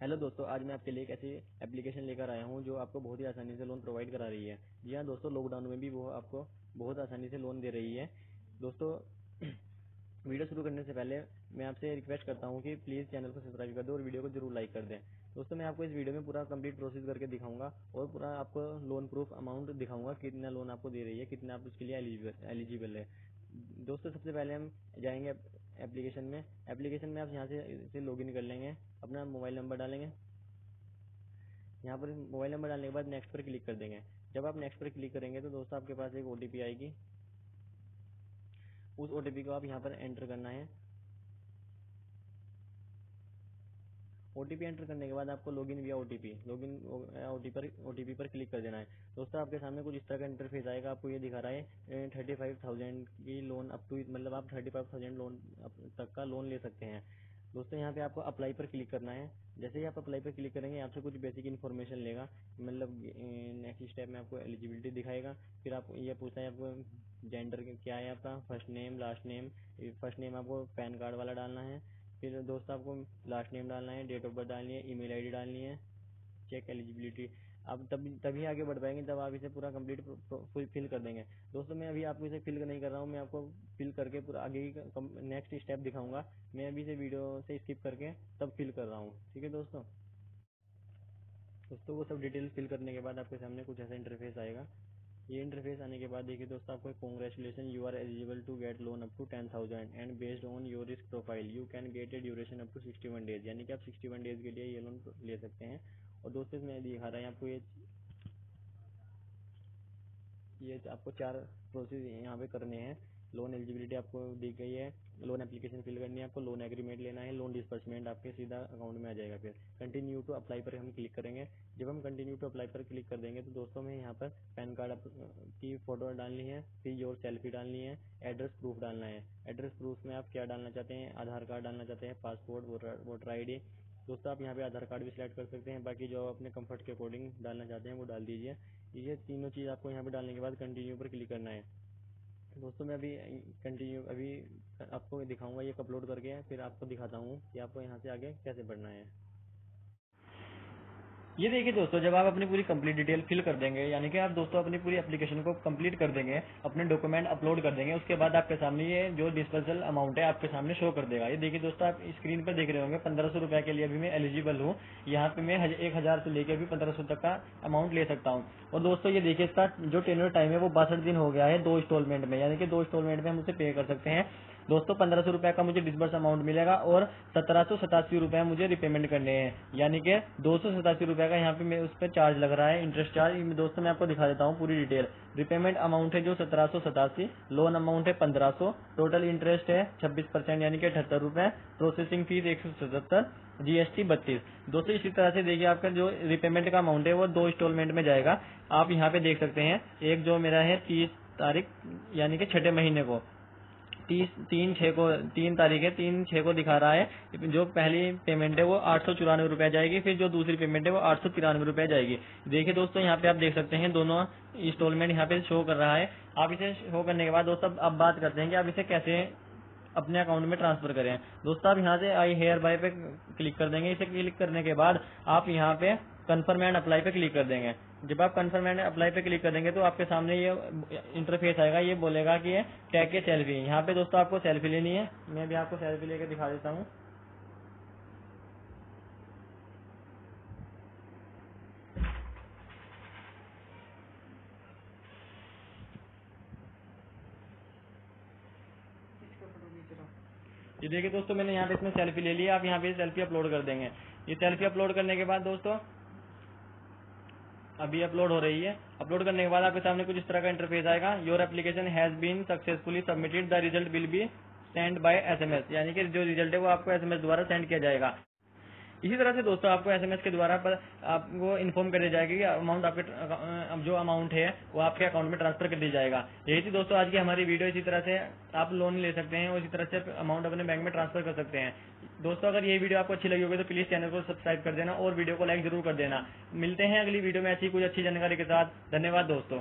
Hello दोस्तों, आज मैं आपके लिए एक ऐसी एप्लीकेशन लेकर आया हूँ जो आपको बहुत ही आसानी से लोन प्रोवाइड करा रही है। जी हाँ दोस्तों लॉकडाउन में भी वो आपको बहुत आसानी से लोन दे रही है। दोस्तों वीडियो शुरू करने से पहले मैं आपसे रिक्वेस्ट करता हूँ कि प्लीज़ चैनल को सब्सक्राइब कर दें और वीडियो को ज़रूर लाइक कर दें। दोस्तों, मैं आपको इस वीडियो में पूरा कंप्लीट प्रोसेस करके दिखाऊँगा और पूरा आपको लोन प्रूफ अमाउंट दिखाऊँगा कितना लोन आपको दे रही है, कितना आप उसके लिए एलिजिबल है। दोस्तों, सबसे पहले हम जाएँगे एप्लीकेशन में। एप्लीकेशन में आप यहाँ से इसे लॉगिन कर लेंगे, अपना मोबाइल नंबर डालेंगे। यहाँ पर मोबाइल नंबर डालने के बाद नेक्स्ट पर क्लिक कर देंगे। जब आप नेक्स्ट पर क्लिक करेंगे तो दोस्तों आपके पास एक ओटीपी आएगी। उस ओटीपी को आप यहाँ पर एंटर करना है। ओटीपी एंटर करने के बाद आपको login via OTP login OTP पर ओटीपी पर क्लिक कर देना है। दोस्तों, आपके सामने कुछ इस तरह का इंटरफेस आएगा। आपको ये दिखा रहा है थर्टी फाइव थाउज़ेंड की लोन अप टू मतलब आप थर्टी फाइव थाउज़ेंड लोन तक का लोन ले सकते हैं। दोस्तों, यहाँ पे आपको अप्लाई पर क्लिक करना है। जैसे ही आप अप्लाई पर क्लिक करेंगे, आपसे कुछ बेसिक इन्फॉर्मेशन लेगा। मतलब नेक्स्ट स्टेप में आपको एलिजिबिलिटी दिखाएगा। फिर आपको ये पूछता है, आपको जेंडर क्या है आपका? First name last name first name आपको पैन कार्ड वाला डालना है। फिर दोस्तों आपको लास्ट नेम डालना है डेट ऑफ़ बर्थ डालनी है ईमेल आईडी डालनी है चेक एलिजिबिलिटी आप तब, तभी आगे बढ़ पाएँगे जब आप इसे पूरा कंप्लीट फिल कर देंगे। दोस्तों, मैं अभी आपको इसे फिल नहीं कर रहा हूँ, मैं आपको फिल करके पूरा आगे की नेक्स्ट स्टेप दिखाऊँगा। मैं अभी इसे वीडियो से स्किप करके तब फिल कर रहा हूँ। ठीक है दोस्तों? दोस्तों, वो सब डिटेल फिल करने के बाद आपके सामने कुछ ऐसा इंटरफेस आएगा। ये इंटरफेस आने के बाद देखिए दोस्तों, आपको congratulations you are eligible to get loan up to ten thousand and based on your risk profile you can get a duration up to sixty one days यानी कि आप सिक्सटी वन डेज़ के लिए ये लोन ले सकते हैं। और दोस्तों, इसमें दिखा रहा है आपको ये ये आपको चार प्रोसेस यहाँ पे करने हैं। लोन एलिजिबिलिटी आपको दी गई है लोन एप्लीकेशन फिल करनी है आपको लोन एग्रीमेंट लेना है लोन डिस्पर्समेंट आपके सीधा अकाउंट में आ जाएगा फिर। कंटिन्यू टू अप्लाई पर हम क्लिक करेंगे। जब हम कंटिन्यू टू अप्लाई पर क्लिक कर देंगे तो दोस्तों में यहाँ पर पैन कार्ड की फ़ोटो डालनी है, फिर योर सेल्फी डालनी है एड्रेस प्रूफ डालना है। एड्रेस प्रूफ में आप क्या डालना चाहते हैं? आधार कार्ड डालना चाहते हैं पासपोर्ट वोटर आईडी दोस्तों आप यहाँ पे आधार कार्ड भी सिलेक्ट कर सकते हैं, बाकी जो अपने कंफर्ट के अकॉर्डिंग डालना चाहते हैं वो डाल दीजिए। ये तीनों चीज़ आपको यहाँ पे डालने के बाद कंटिन्यू पर क्लिक करना है। दोस्तों, मैं अभी कंटिन्यू अभी आपको दिखाऊँगा, ये अपलोड करके, फिर आपको दिखाता हूँ कि आपको यहाँ से आगे कैसे बढ़ना है। ये देखिए दोस्तों, जब आप अपनी पूरी कंप्लीट डिटेल फिल कर देंगे, यानी कि आप दोस्तों अपनी पूरी एप्लीकेशन को कंप्लीट कर देंगे, अपने डॉक्यूमेंट अपलोड कर देंगे, उसके बाद आपके सामने ये जो डिस्पर्सल अमाउंट है आपके सामने शो कर देगा। ये देखिए दोस्तों, आप स्क्रीन पर देख रहे होंगे, पंद्रह सौ रुपए के लिए अभी मैं एलिजिबल हूँ। यहाँ पे मैं एक हज़ार से लेकर भी पंद्रह सौ तक का अमाउंट ले सकता हूँ। और दोस्तों, ये देखिए इसका जो टेनर टाइम है, वो बासठ दिन हो गया है दो इंस्टॉलमेंट में। यानी कि दो इंस्टॉलमेंट में हम उसे पे कर सकते हैं। दोस्तों, पंद्रह सौ रुपए का मुझे डिस्बर्स अमाउंट मिलेगा और सत्रह सौ सतासी रुपए मुझे रिपेमेंट करने हैं। यानी कि दो सौ सतासी रुपए का यहाँ पे मैं उस पर चार्ज लग रहा है इंटरेस्ट चार्ज दोस्तों, मैं आपको दिखा देता हूँ पूरी डिटेल रिपेमेंट अमाउंट है जो सत्रह सौ सतासी लोन अमाउंट है पंद्रह सौ। टोटल इंटरेस्ट है छब्बीस परसेंट, यानी कि अठहत्तर रुपए। प्रोसेसिंग फ़ीस एक सौ सतहत्तर जीएसटी बत्तीस। दोस्तों, इसी तरह से देखिए आपका जो रिपेमेंट का अमाउंट है, वो दो इंस्टॉलमेंट में जाएगा। आप यहाँ पे देख सकते हैं, एक जो मेरा है तीस तारीख, यानी कि छठे महीने को। तीस, तीन छह को, तीन तारीख है, तीन छह को दिखा रहा है। जो पहली पेमेंट है वो आठ सौ चौरानवे रुपया जाएगी, फिर जो दूसरी पेमेंट है वो आठ सौ तिरानवे रुपया जाएगी। देखिए दोस्तों, यहाँ पे आप देख सकते हैं, दोनों इंस्टॉलमेंट यहाँ पे शो कर रहा है। आप इसे शो करने के बाद दोस्तों, अब बात करते हैं कि आप इसे कैसे अपने अकाउंट में ट्रांसफ़र करें। दोस्तों, आप यहाँ से आई हेयर बाय पे क्लिक कर देंगे। इसे क्लिक करने के बाद आप यहाँ पे कन्फर्म एंड अप्लाई पे क्लिक कर देंगे। जब आप कन्फर्म एंड अप्लाई पे क्लिक कर देंगे तो आपके सामने ये इंटरफेस आएगा, ये बोलेगा कि ये टैग के सेल्फी यहाँ पे दोस्तों आपको सेल्फी लेनी है। मैं भी आपको सेल्फी लेके दिखा देता हूँ। ये देखिए दोस्तों, मैंने यहाँ पे इसमें सेल्फी ले लिया। आप यहाँ पे सेल्फी अपलोड कर देंगे। ये सेल्फी अपलोड करने के बाद दोस्तों अभी अपलोड हो रही है। अपलोड करने के बाद आपके सामने कुछ इस तरह का इंटरफेस आएगा। Your application has been successfully submitted the result will be send by SMS यानी कि जो रिज़ल्ट है वो आपको एसएमएस द्वारा सेंड किया जाएगा। इसी तरह से दोस्तों आपको एसएमएस के द्वारा पर आपको इन्फॉर्म कर दिया जाएगा कि अमाउंट आपके जो अमाउंट है, वो आपके अकाउंट में ट्रांसफ़र कर दिया जाएगा। यही थी दोस्तों आज की हमारी वीडियो इसी तरह से आप लोन ले सकते हैं और इसी तरह से अमाउंट अपने बैंक में ट्रांसफ़र कर सकते हैं। दोस्तों, अगर ये वीडियो आपको अच्छी लगी होगी तो प्लीज़ चैनल को सब्सक्राइब कर देना और वीडियो को लाइक ज़रूर कर देना। मिलते हैं अगली वीडियो में ऐसी कुछ अच्छी जानकारी के साथ। धन्यवाद दोस्तों।